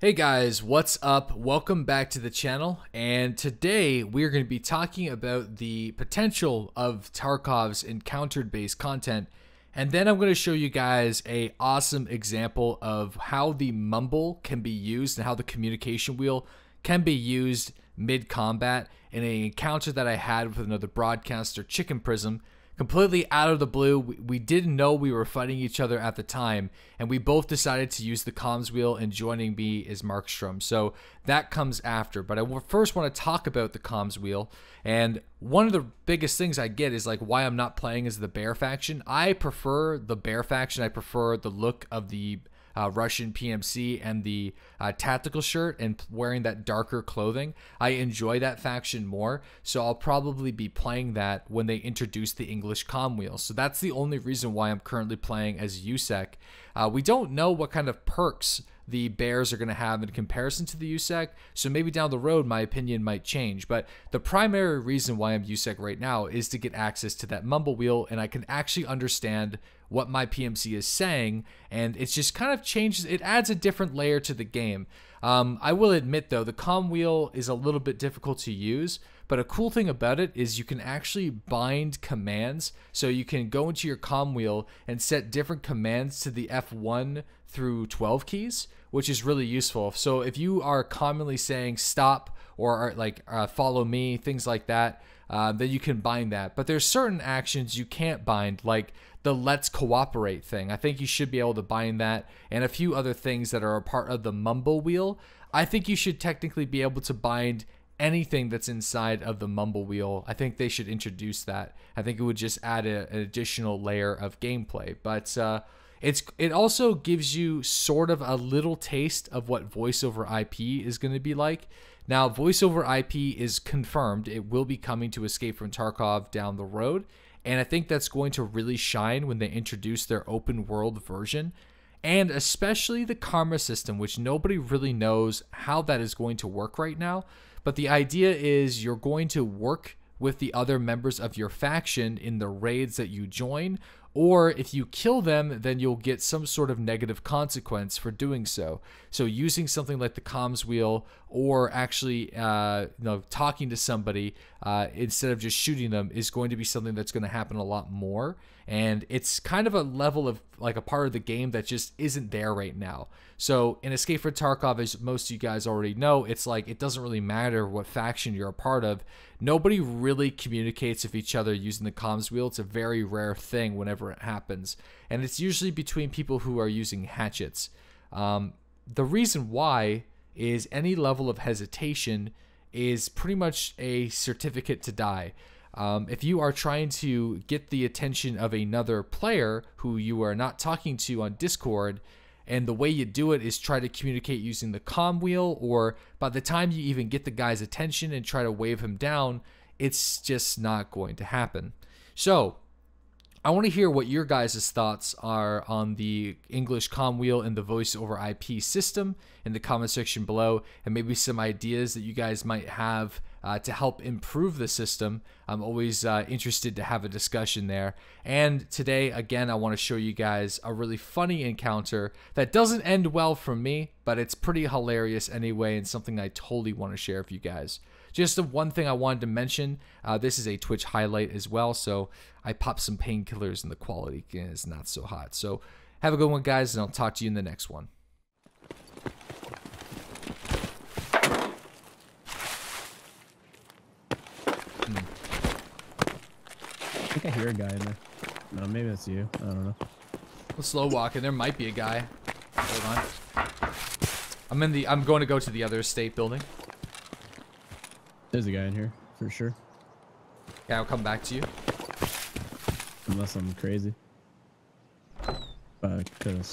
Hey guys, what's up? Welcome back to the channel. And today we're going to be talking about the potential of Tarkov's encountered based content. And then I'm going to show you guys a awesome example of how the mumble can be used and how the communication wheel can be used mid combat in an encounter that I had with another broadcaster, Chicken Prism completely out of the blue. We, we, didn't know we were fighting each other at the time, and we both decided to use the comms wheel, and joining me is Markstrom. So that comes after. But I first want to talk about the comms wheel. And one of the biggest things I get is like why I'm not playing as the bear faction. I prefer the bear faction. I prefer the look of the uh, Russian PMC and the uh, tactical shirt and wearing that darker clothing. I enjoy that faction more, so I'll probably be playing that when they introduce the English com wheel. So that's the only reason why I'm currently playing as USEC. Uh, we don't know what kind of perks the Bears are going to have in comparison to the USEC. So maybe down the road, my opinion might change. But the primary reason why I'm USEC right now is to get access to that mumble wheel, and I can actually understand what my PMC is saying, and it's just kind of changes. It adds a different layer to the game. Um, I will admit though, the com wheel is a little bit difficult to use. But a cool thing about it is you can actually bind commands. So you can go into your com wheel and set different commands to the F1 through 12 keys, which is really useful. So if you are commonly saying stop or like uh, follow me, things like that, uh, then you can bind that. But there's certain actions you can't bind, like the let's cooperate thing. I think you should be able to bind that and a few other things that are a part of the mumble wheel. I think you should technically be able to bind anything that's inside of the mumble wheel. I think they should introduce that. I think it would just add a, an additional layer of gameplay. But uh, it's it also gives you sort of a little taste of what voice over IP is going to be like. Now, voice over IP is confirmed. It will be coming to Escape from Tarkov down the road. And I think that's going to really shine when they introduce their open world version. And especially the karma system, which nobody really knows how that is going to work right now. But the idea is you're going to work with the other members of your faction in the raids that you join, or if you kill them, then you'll get some sort of negative consequence for doing so. So using something like the comms wheel, or actually, uh, you know, talking to somebody uh, instead of just shooting them is going to be something that's going to happen a lot more. And it's kind of a level of like a part of the game that just isn't there right now. So in Escape from Tarkov, as most of you guys already know, it's like it doesn't really matter what faction you're a part of. Nobody really communicates with each other using the comms wheel. It's a very rare thing whenever it happens. And it's usually between people who are using hatchets. Um, the reason why is any level of hesitation is pretty much a certificate to die. Um, if you are trying to get the attention of another player who you are not talking to on Discord, and the way you do it is try to communicate using the com wheel, or by the time you even get the guy's attention and try to wave him down, it's just not going to happen. So, I want to hear what your guys' thoughts are on the English com wheel and the voice over IP system in the comment section below, and maybe some ideas that you guys might have uh, to help improve the system. I'm always uh, interested to have a discussion there. And today, again, I want to show you guys a really funny encounter that doesn't end well for me, but it's pretty hilarious anyway, and something I totally want to share with you guys. Just the one thing I wanted to mention uh, this is a Twitch highlight as well. So I popped some painkillers and the quality is not so hot. So have a good one, guys, and I'll talk to you in the next one. I think I hear a guy in there. No, maybe that's you. I don't know. Well, slow walking. There might be a guy. Hold on. I'm in the. I'm going to go to the other estate building. There's a guy in here, for sure. Yeah, I'll come back to you. Unless I'm crazy. Uh,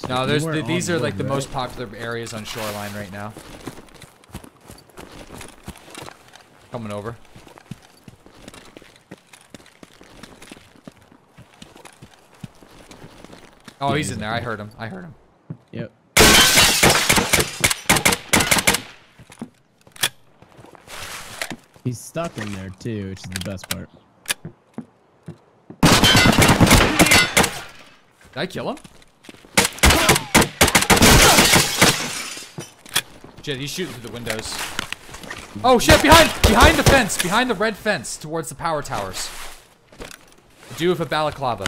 no, there's the, these are like right? the most popular areas on Shoreline right now. Coming over. Oh, he's in there. I heard him. I heard him. Yep. He's stuck in there too, which is the best part. Did I kill him? Shit, he's shooting through the windows. Oh shit, behind! Behind the fence! Behind the red fence towards the power towers. Do with a balaclava.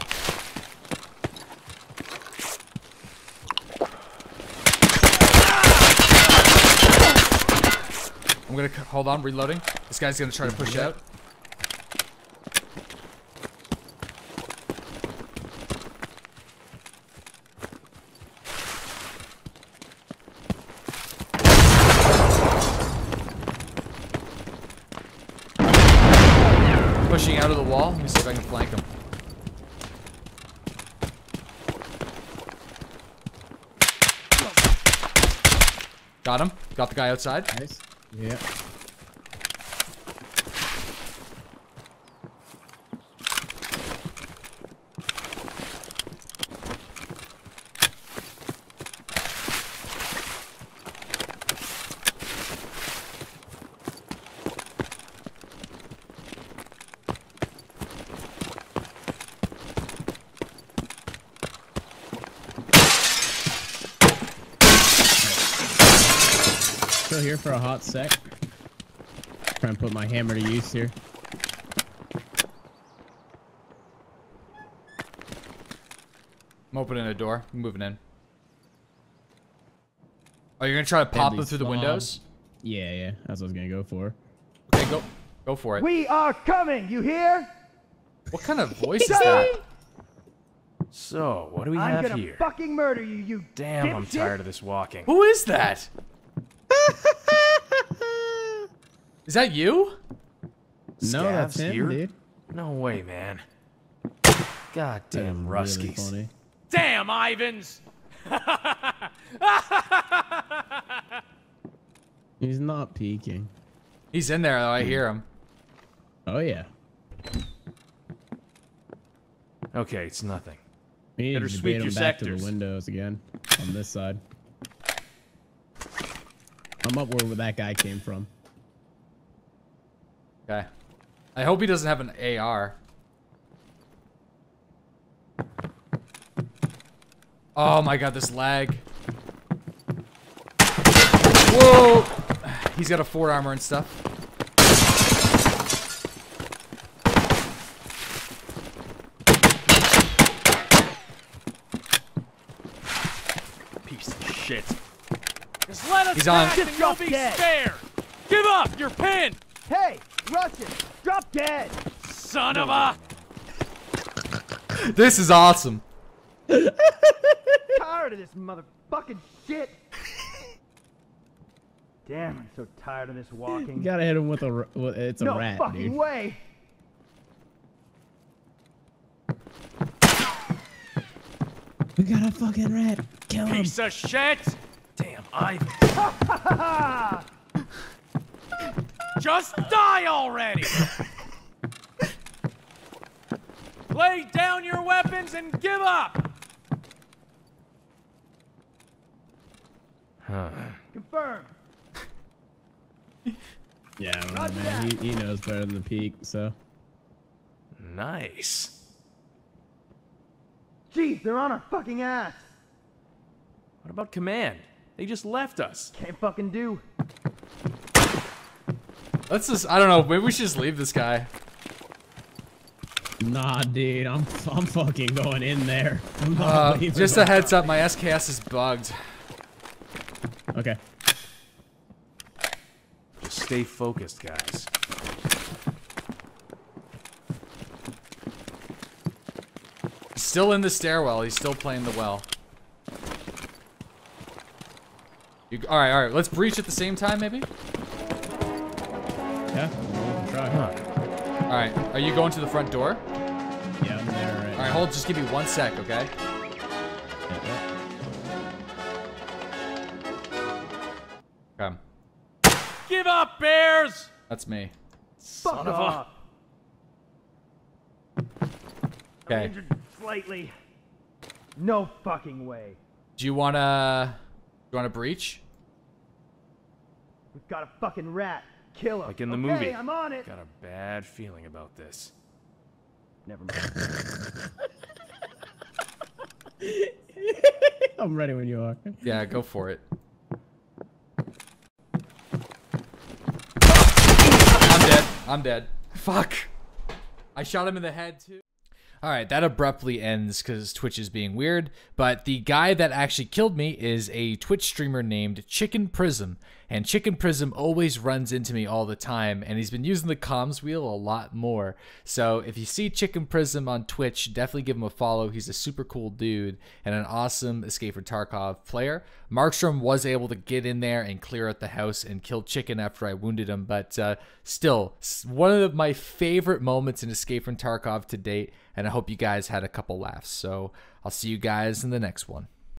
Gonna hold on, reloading. This guy's gonna try to push out. Pushing out of the wall. Let me see if I can flank him. Got him. Got the guy outside. Nice. Yeah. Here for a hot sec. Try and put my hammer to use here. I'm opening a door. I'm moving in. Oh, you're gonna try to pop Deadly them through the windows? Yeah, yeah. That's what I was gonna go for. Okay, go, go for it. We are coming, you hear? What kind of voice is that? So, what do we I'm have gonna here? fucking murder you, you Damn, I'm tired of this walking. Who is that? Is that you? No, that's Scavs him, here? dude. No way, man. God damn Really Ruskies. funny. Damn Ivans! He's not peeking. He's in there though. I hear him. Oh yeah. Okay, it's nothing. We need Better to sweep your back to sectors. the windows again on this side. I'm up where that guy came from. Okay. I hope he doesn't have an AR. Oh my god, this lag. Whoa! He's got a four armor and stuff. Piece of shit. Just let us He's on. back Just and drop dead. spared. Give up! You're pinned! Hey, Russian, drop dead. Son of a... This is awesome. tired of this motherfucking shit. Damn, I'm so tired of this You walking. gotta hit him with a... With, it's a no rat, fucking dude. way. We got a fucking rat. Kill him. Piece of shit! Damn Ivan. Just die already! Lay down your weapons and give up! Confirmed. Yeah, I don't know, man. He, he knows better than the peek, so. Nice. Jeez, they're on our fucking ass. What about command? They just left us. Can't fucking do. Let's just, I don't know, maybe we should just leave this guy. Nah, dude. I'm I'm fucking going in there. I'm not Uh, just a heads up, my SKS is bugged. Okay. Just stay focused, guys. Still in the stairwell. He's still playing the well. You, all right, all right. Let's breach at the same time, maybe. All right. Are you going to the front door? Yeah, I'm there right. All right, hold. Just give me one sec, okay? Yeah, yeah. Okay. Give up, Bears! That's me. Fuck Son of a- Okay. injured slightly. No fucking way. Do you wanna? Do you wanna breach? We've got a fucking rat. Kill him. Like in the okay, movie. I'm on it. Got a bad feeling about this. Never mind. I'm ready when you are. Yeah, go for it. I'm dead. I'm dead. Fuck. I shot him in the head too. All right, that abruptly ends because Twitch is being weird. But the guy that actually killed me is a Twitch streamer named Chicken Prism, and Chicken Prism always runs into me all the time, and he's been using the comms wheel a lot more. So if you see Chicken Prism on Twitch, definitely give him a follow. He's a super cool dude and an awesome Escape from Tarkov player. Markstrom was able to get in there and clear out the house and kill Chicken after I wounded him, but uh, still, one of my favorite moments in Escape from Tarkov to date, and I hope you guys had a couple laughs. So I'll see you guys in the next one.